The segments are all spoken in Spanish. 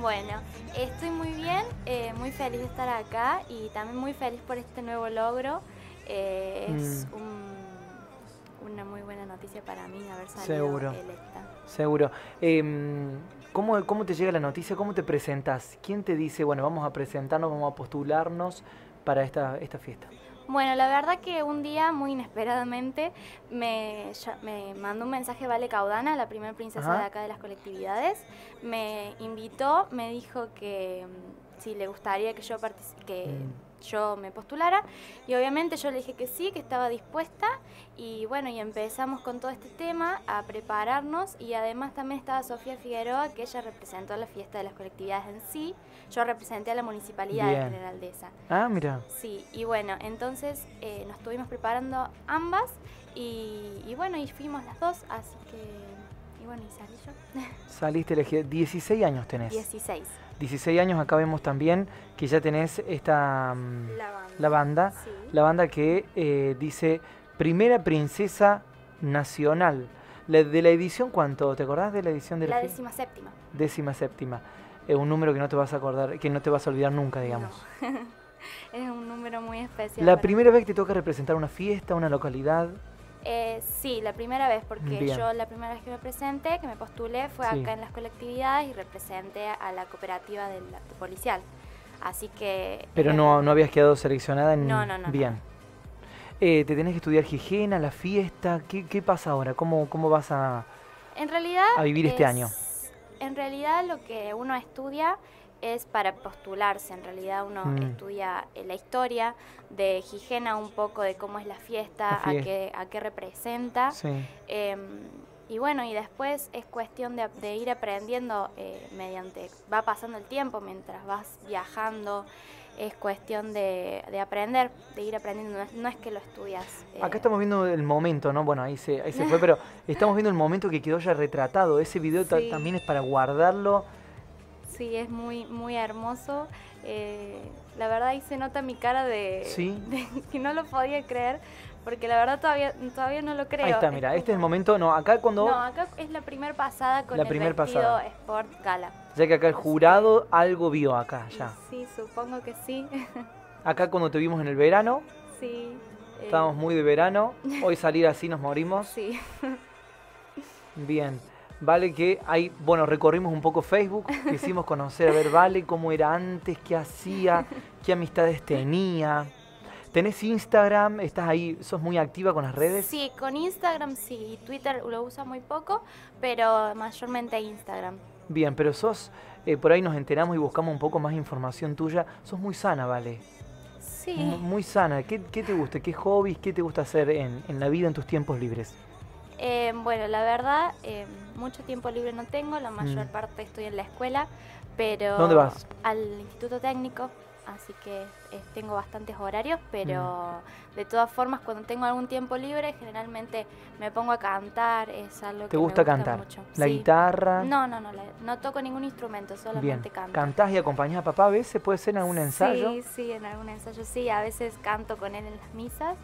Bueno, estoy muy bien, eh, muy feliz de estar acá y también muy feliz por este nuevo logro. Eh, es Mm. un- una muy buena noticia para mí haber salido Seguro. electa. Seguro. Em, ¿cómo, ¿Cómo te llega la noticia? ¿Cómo te presentas? ¿Quién te dice, bueno, vamos a presentarnos, vamos a postularnos para esta, esta fiesta? Bueno, la verdad que un día, muy inesperadamente, me, me mandó un mensaje Vale Caudana, la primera princesa Ajá. de acá de las colectividades. Me invitó, me dijo que mm, si le gustaría que yo que Mm. Yo me postulara. Y obviamente yo le dije que sí, que estaba dispuesta. Y bueno, y empezamos con todo este tema a prepararnos. Y además también estaba Sofía Figueroa, que ella representó la fiesta de las colectividades en sí. Yo representé a la municipalidad Bien. de General Dehesa. Ah, mira. Sí, y bueno, entonces eh, nos estuvimos preparando ambas y, y bueno, y fuimos las dos, así que, bueno, y salí yo. Saliste elegida. 16 años tenés. 16. 16 años, acá vemos también que ya tenés esta mm, La banda. la banda, Sí. la banda que eh, dice Primera Princesa Nacional. La- de la edición, ¿cuánto? ¿Te acordás de la edición de la, La décima séptima. décima séptima? Es un número que no te vas a acordar, que no te vas a olvidar nunca, digamos. No. es un número muy especial. La primera vez que te toca representar una fiesta, una localidad. Eh, sí, la primera vez, porque Bien. yo la primera vez que me presenté, que me postulé, fue Sí. acá en las colectividades y representé a la cooperativa del policial. Así que... Pero eh, no, no habías quedado seleccionada en... No, no, no, no. Bien. Eh, ¿Te tenés que estudiar higiene, la fiesta? ¿Qué, qué pasa ahora? ¿Cómo, cómo vas a...? En realidad. a vivir este es- año? En realidad, lo que uno estudia es para postularse. En realidad, uno Mm. estudia eh, la historia de Gijena, un poco de cómo es la fiesta, La a, qué, a qué representa. Sí. Em, y bueno, y después es cuestión de, de ir aprendiendo eh, mediante. Va pasando el tiempo mientras vas viajando. Es cuestión de, de aprender, de ir aprendiendo. No es, no es que lo estudias. eh, Acá estamos viendo el momento, ¿no? Bueno, ahí se, ahí se fue, pero estamos viendo el momento que quedó ya retratado. Ese video Sí. también es para guardarlo. Sí, es muy, muy hermoso. Eh, la verdad ahí se nota mi cara de, Sí. de que no lo podía creer, porque la verdad todavía, todavía no lo creo. ahí está, Es mira, este es el momento. No, acá cuando. No, acá es la primer pasada con La el primer vestido pasada. Sport Gala. Ya que acá el jurado algo vio acá, ya. Sí, supongo que sí. Acá cuando te vimos en el verano, sí. eh, estábamos muy de verano. Hoy salir así nos morimos. Sí. Bien. Vale que hay, bueno, recorrimos un poco Facebook, quisimos conocer, a ver, Vale, cómo era antes, qué hacía, qué amistades tenía. ¿Tenés Instagram? ¿Estás ahí? ¿Sos muy activa con las redes? Sí, con Instagram sí. Twitter lo uso muy poco, pero mayormente Instagram. Bien, pero sos, eh, por ahí nos enteramos y buscamos un poco más información tuya. Sos muy sana, Vale. Sí. M- Muy sana. ¿Qué, qué te gusta? ¿Qué hobbies? ¿Qué te gusta hacer en, en la vida, en tus tiempos libres? Eh, bueno, la verdad, eh, mucho tiempo libre no tengo, la mayor Mm. parte estoy en la escuela, pero... ¿Dónde vas? Al Instituto Técnico, así que eh, tengo bastantes horarios, pero Mm. de todas formas, cuando tengo algún tiempo libre, generalmente me pongo a cantar, es algo que ¿Te me gusta cantar? mucho. ¿La Sí. guitarra? No, no, no, la- no toco ningún instrumento, Bien. solamente canto. ¿Cantás y acompañás a papá a veces? ¿Puede ser en algún ensayo? Sí, sí, en algún ensayo sí, a veces canto con él en las misas,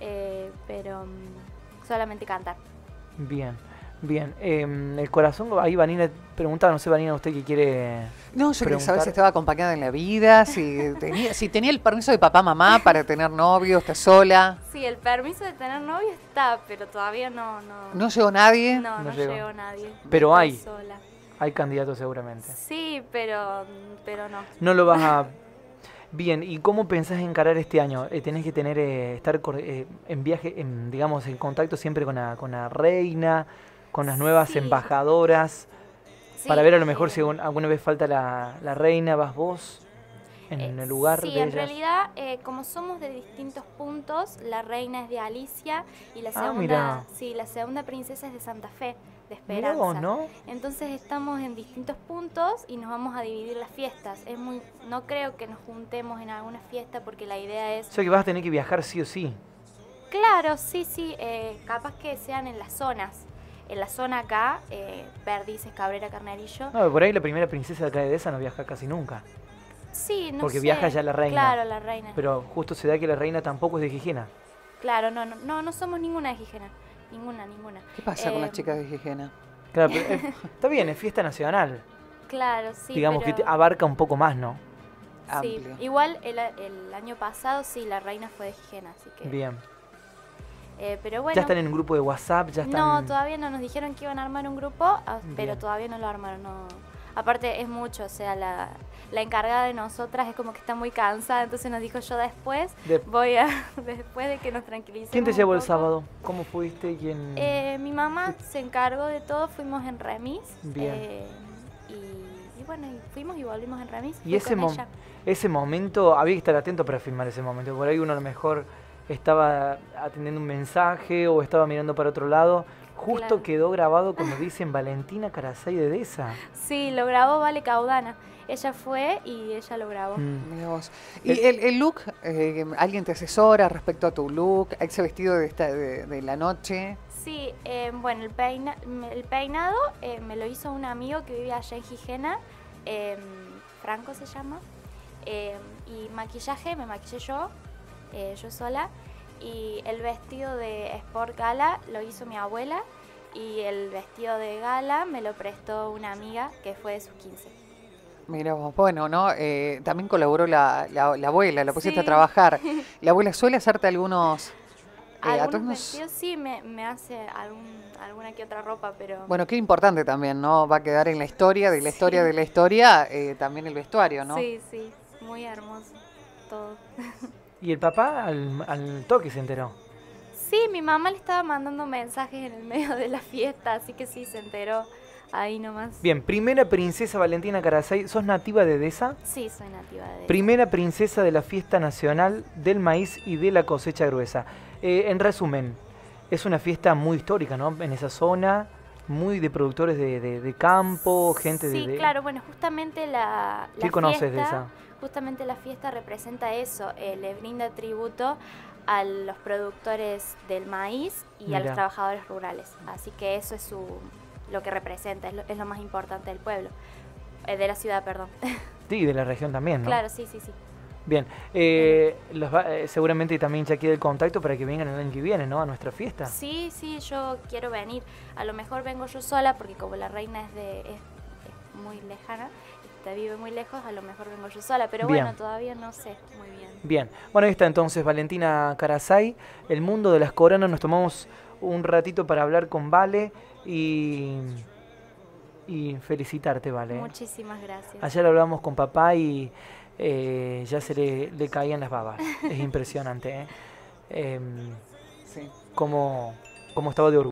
eh, pero mm, solamente cantar. Bien, bien. Em, el corazón, ahí Vanina pregunta, no sé Vanina, usted qué quiere... No, yo quería saber si estaba acompañada en la vida, si tenía, si tenía el permiso de papá, mamá para tener novio, está sola. Sí, el permiso de tener novio está, pero todavía no, no, No llegó nadie. no, No no llegó. llegó nadie. Pero Estoy hay. sola. Hay candidatos seguramente. Sí, pero, pero no. No lo vas a... Bien, ¿y cómo pensás encarar este año? Eh, tenés que tener, eh, estar eh, en viaje, en, digamos, en contacto siempre con la, con la reina, con las nuevas Sí. embajadoras, Sí, para ver a lo mejor si alguna vez falta la, la reina, vas vos en eh, el lugar Sí, de en ellas. realidad, eh, como somos de distintos puntos, la reina es de Alicia y la Ah, segunda, sí, la segunda princesa es de Santa Fe, de Mirá Esperanza. vos, ¿no? Entonces estamos en distintos puntos y nos vamos a dividir las fiestas. Es muy, no creo que nos juntemos en alguna fiesta porque la idea es O sea que vas a tener que viajar sí o sí. Claro, sí, sí, eh, capaz que sean en las zonas. En la zona acá, eh, Perdices, Cabrera, Carnerillo. No, por ahí la primera princesa de acá de esa no viaja casi nunca. Sí, no Porque sé. viaja ya la reina. Claro, la reina. Pero justo se da que la reina tampoco es de Gijena. Claro, no, no, no, no somos ninguna de Gijena. Ninguna, ninguna. ¿Qué pasa con las Eh, chicas de Gijena? Claro, pero, eh, está bien, es fiesta nacional. Claro, sí. Digamos que pero- abarca un poco más, ¿no? Sí, Amplio. igual el, a- el año pasado sí, la reina fue de Gijena, así que... Bien. eh, pero bueno, ya están en un grupo de WhatsApp, ya están... no, todavía no nos dijeron que iban a armar un grupo, ah, pero Bien. todavía no lo armaron. No. Aparte es mucho, o sea, la, la encargada de nosotras es como que está muy cansada, entonces nos dijo yo después, De- voy a, después de que nos tranquilicemos. ¿Quién te llevó el sábado? ¿Cómo fuiste? ¿Quién...? Eh, mi mamá se encargó de todo, fuimos en remis. Bien. eh, y, y bueno, y fuimos y volvimos en remis. Y ese, con mo- ella. ese momento, había que estar atento para filmar ese momento. Por ahí uno a lo mejor estaba atendiendo un mensaje o estaba mirando para otro lado. Justo Claro. quedó grabado cuando dicen Valentina Carasay de Deza. Sí, lo grabó Vale Caudana. Ella fue y ella lo grabó. Mm. Y el, el look, eh, ¿alguien te asesora respecto a tu look? ¿Ese vestido de, esta, de, de la noche? Sí, eh, bueno, el, peina- el peinado eh, me lo hizo un amigo que vive allá en Gijena, eh, Franco se llama, eh, y maquillaje me maquillé yo, eh, yo sola, y el vestido de Sport Gala lo hizo mi abuela, y el vestido de gala me lo prestó una amiga que fue de sus 15. Mira vos, bueno, ¿no? Eh, también colaboró la, la- la abuela, la pusiste a Sí. trabajar. ¿La abuela suele hacerte algunos eh, Algunos atuendos? vestidos sí me, me hace algún, alguna que otra ropa, pero... Bueno, qué importante también, ¿no? Va a quedar en la historia, de la historia, Sí. de la historia, eh, también el vestuario, ¿no? Sí, sí, muy hermoso todo. Y el papá al, al toque se enteró. Sí, mi mamá le estaba mandando mensajes en el medio de la fiesta, así que sí, se enteró ahí nomás. Bien, primera princesa Valentina Carasay. ¿Sos nativa de Deza? Sí, soy nativa de... Primera princesa de la fiesta nacional del maíz y de la cosecha gruesa. Eh, en resumen, es una fiesta muy histórica, ¿no? En esa zona, muy de productores de, de- de campo, gente Sí, de, de- claro, bueno, justamente la, la ¿Qué conoces de esa? Justamente la fiesta representa eso, eh, le brinda tributo a los productores del maíz y a los trabajadores rurales. Así que eso es su, lo que representa, es lo, es lo más importante del pueblo, eh, de la ciudad, perdón. Sí, de la región también, ¿no? Claro, sí, sí, sí. Bien, eh, los va- eh, seguramente también ya queda el contacto para que vengan el año que viene, ¿no? A nuestra fiesta. Sí, sí, yo quiero venir. A lo mejor vengo yo sola porque como la reina es de es, es muy lejana, este, vive muy lejos, a lo mejor vengo yo sola, pero Bien. bueno, todavía no sé muy bien. Bien, bueno, ahí está entonces Valentina Carasay, el mundo de las coronas. Nos tomamos un ratito para hablar con Vale y, y felicitarte, Vale. Muchísimas gracias. Ayer hablamos con papá y eh, ya se le, le caían las babas. Es impresionante, ¿eh? Sí. cómo, cómo estaba de orgullo.